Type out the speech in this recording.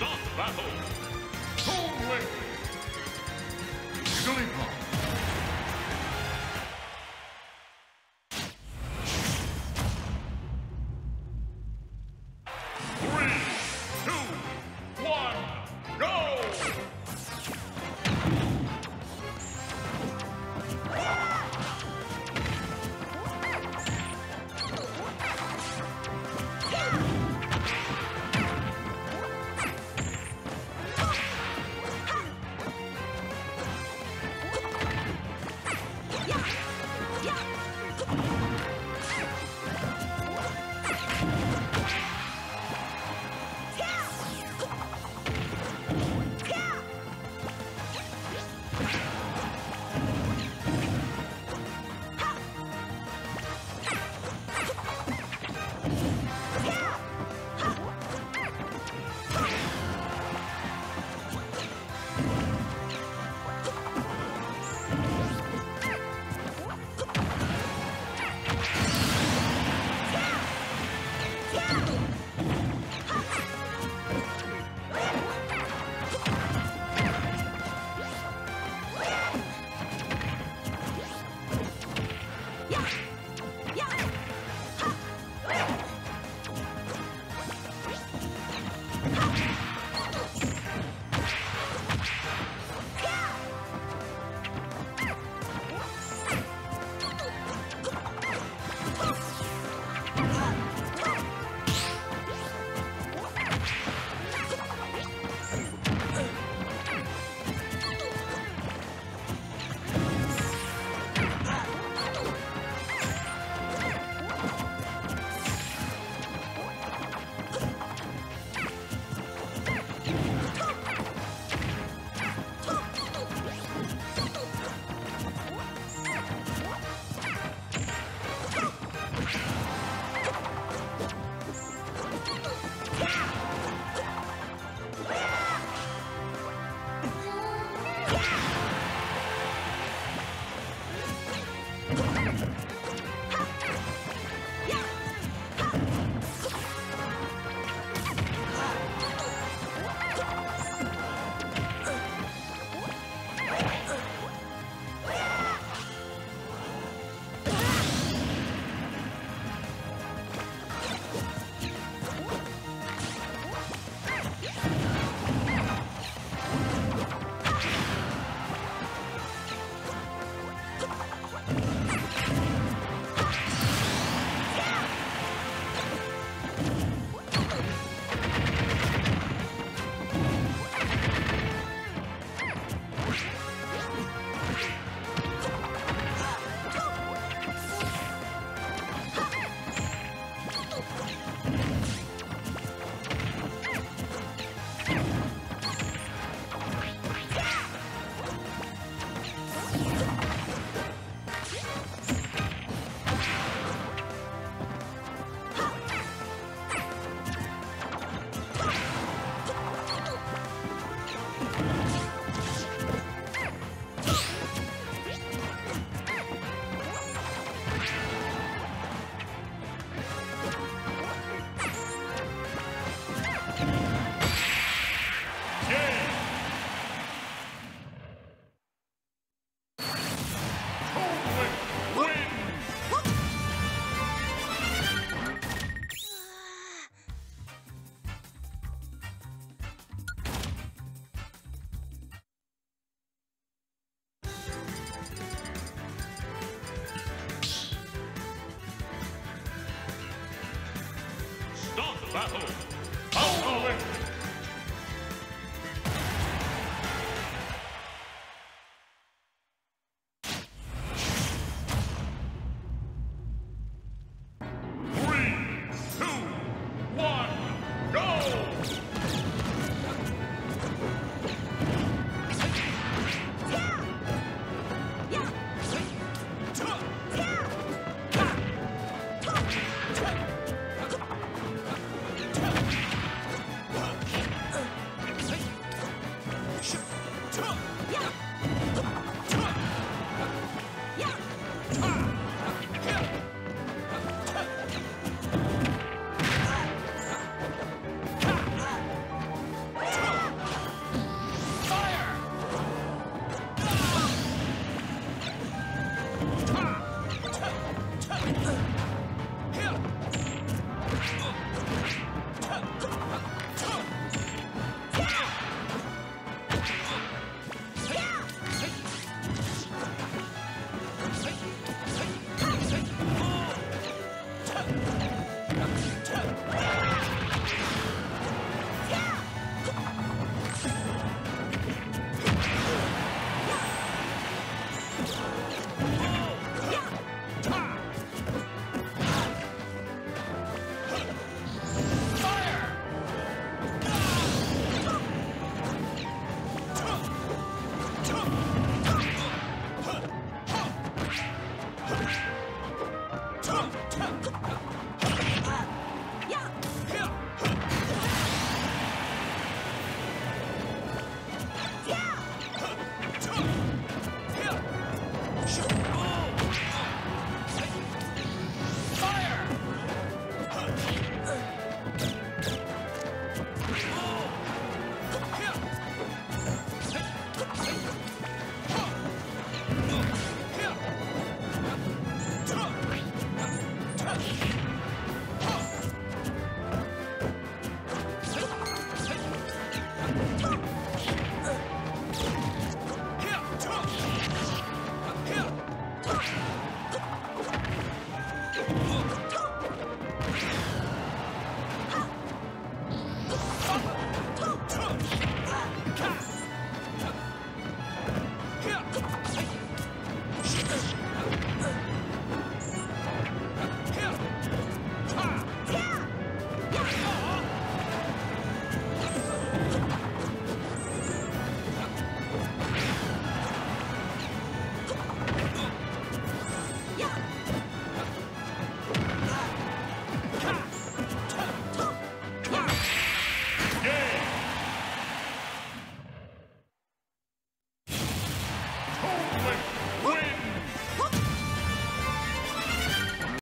Start battle. Jigglypuff. Three, Game! Wins!